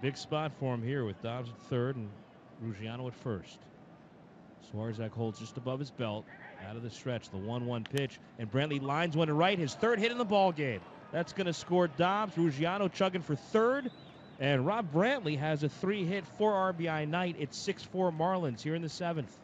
big spot for him here with Dobbs at third and Ruggiano at first. Swarzak holds just above his belt. Out of the stretch, the 1 1 pitch. And Brantly lines one to right, his third hit in the ball game. That's going to score Dobbs. Ruggiano chugging for third. And Rob Brantly has a three hit, four RBI night. It's 6 4 Marlins here in the seventh.